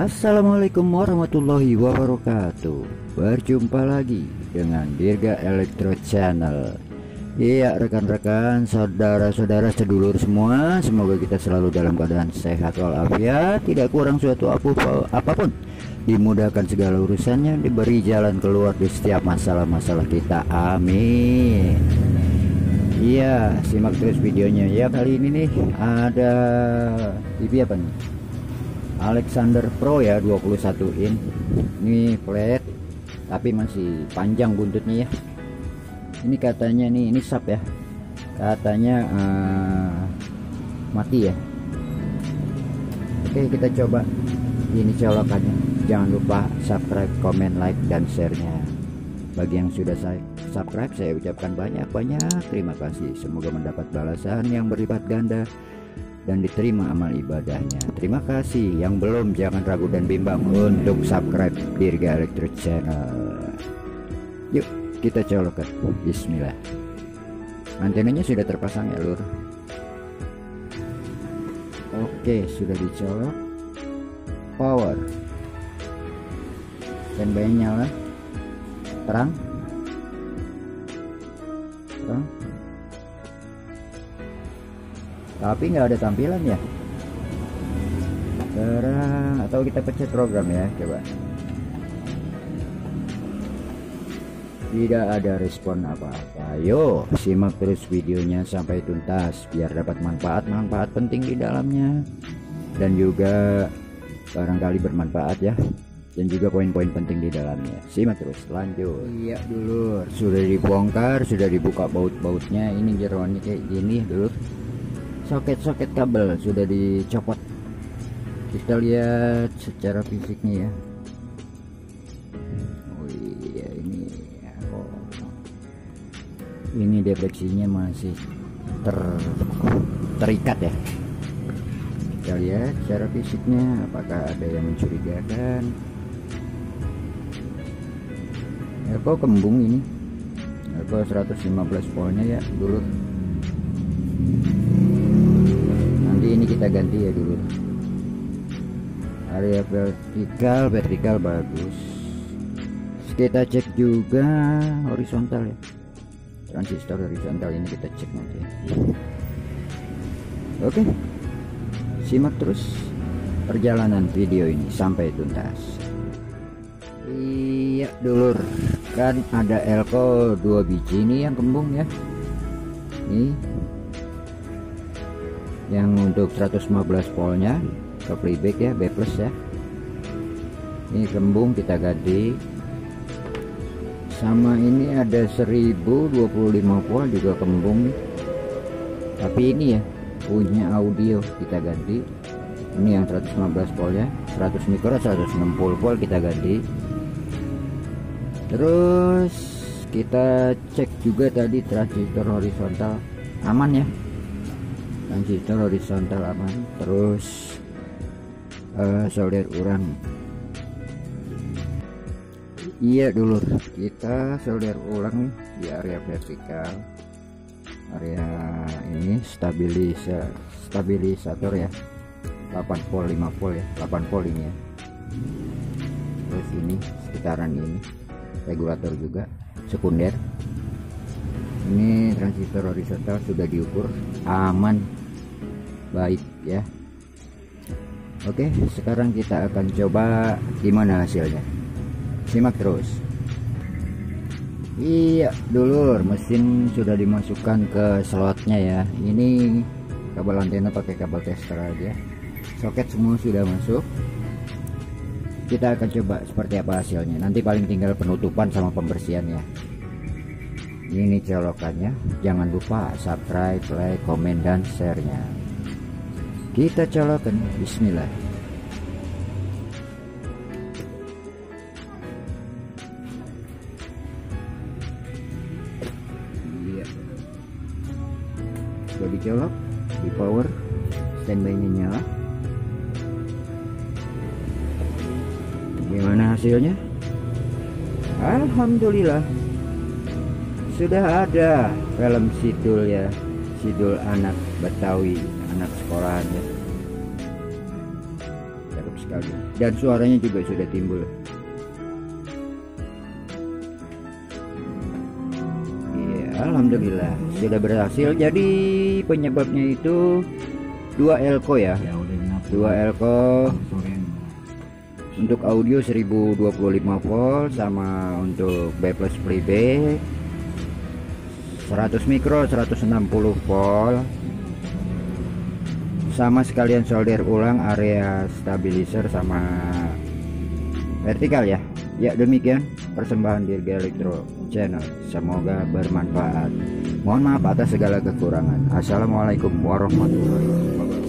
Assalamualaikum warahmatullahi wabarakatuh. Berjumpa lagi dengan Dirga Electro Channel. Iya rekan-rekan, saudara-saudara, sedulur semua Semoga kita selalu dalam keadaan sehat walafiat Tidak kurang suatu apa pun. Dimudahkan segala urusannya Diberi jalan keluar di setiap masalah-masalah kita. Amin. Iya simak terus videonya. Ya kali ini nih ada TV apa nih Alexander Pro ya 21 in. Ini flat tapi masih panjang buntutnya ya. Ini katanya nih ini sub ya. Katanya uh, mati ya. Oke kita coba ini colokannya jangan lupa subscribe comment like dan sharenya. Bagi yang sudah saya subscribe saya ucapkan banyak-banyak terima kasih. Semoga mendapat balasan yang berlipat ganda dan diterima amal ibadahnya. Terima kasih. Yang belum jangan ragu dan bimbang untuk subscribe Dirga Electro Channel. Yuk kita colokkan. Bismillah. Antenanya sudah terpasang ya lur. Oke sudah dicolok. Power. Standby nyala. Terang. Terang tapi nggak ada tampilan ya? Terang atau kita pencet program ya coba. Tidak ada respon apa-apa. Yuk simak terus videonya sampai tuntas biar dapat manfaat-manfaat penting di dalamnya. Dan juga barangkali bermanfaat ya. Dan juga poin-poin penting di dalamnya. Simak terus lanjut. Iya dulu sudah dibongkar sudah dibuka baut-bautnya. Ini jeroannya kayak gini dulu soket-soket kabel sudah dicopot. Kita lihat secara fisiknya ya. Oh iya ini oh. ini defleksinya masih ter terikat ya. Kita lihat secara fisiknya apakah ada yang mencurigakan? Elko kembung ini. Elko 115 voltnya ya dulu kita ganti ya dulu. Area vertikal vertikal bagus. Kita cek juga horizontal ya. Transistor horizontal ini kita cek nanti. Oke. Simak terus perjalanan video ini sampai tuntas. Iya dulur. Kan ada elko dua biji ini yang kembung ya. Ini yang untuk 115 voltnya ke playback ya B plus ya. Ini kembung kita ganti. Sama ini ada 1025 volt juga kembung. Tapi ini ya punya audio kita ganti. Ini yang 115 volt ya 100 mikro 160 volt kita ganti. Terus kita cek juga tadi transistor horizontal. Aman ya transistor horizontal aman. Terus uh, solder urang. Iya dulu kita solder ulang di area vertikal. Area ini stabilisa stabilisator ya. 8 volt 5 volt ya. 8 volt ini ya. Terus ini sekitaran ini. Regulator juga. Sekunder. Ini transistor horizontal sudah diukur. Aman baik ya. Oke sekarang kita akan coba gimana hasilnya. Simak terus. Iya dulur mesin sudah dimasukkan ke slotnya ya. Ini kabel antena pakai kabel tester aja. Soket semua sudah masuk. Kita akan coba seperti apa hasilnya. Nanti paling tinggal penutupan sama pembersihannya ini colokannya jangan lupa subscribe like komen dan sharenya kita colokkan bismillah. Iya. Sudah dicolok di power standby nya nyala. Gimana hasilnya? Alhamdulillah. Sudah ada film sidul ya sidul anak Betawi anak sekolahannya cakep sekali. Dan suaranya juga sudah timbul. Iya Alhamdulillah sudah berhasil. Jadi penyebabnya itu dua elko ya. Dua elko. Untuk audio 1025 volt sama untuk B plus playback 100 mikro 160 volt. Sama sekalian solder ulang area stabilizer sama vertikal ya. Ya demikian persembahan Dirga Elektro Channel. Semoga bermanfaat. Mohon maaf atas segala kekurangan. Assalamualaikum warahmatullahi wabarakatuh